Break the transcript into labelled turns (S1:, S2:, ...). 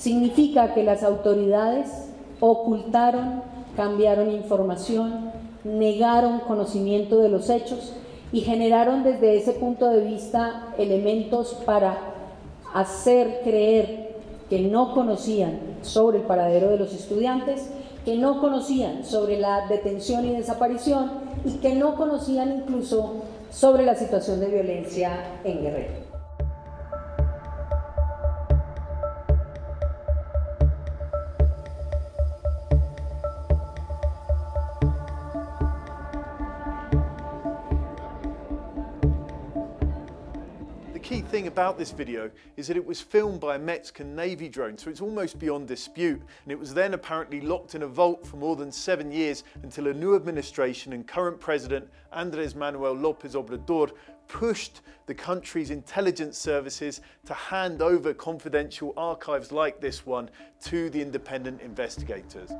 S1: significa que las autoridades ocultaron, cambiaron información, negaron conocimiento de los hechos y generaron desde ese punto de vista elementos para hacer creer que no conocían sobre el paradero de los estudiantes, que no conocían sobre la detención y desaparición y que no conocían incluso sobre la situación de violencia en Guerrero.
S2: Key thing about this video is that it was filmed by a Mexican Navy drone, so it's almost beyond dispute. And it was then apparently locked in a vault for more than seven years until a new administration and current president, Andres Manuel Lopez Obrador, pushed the country's intelligence services to hand over confidential archives like this one to the independent investigators.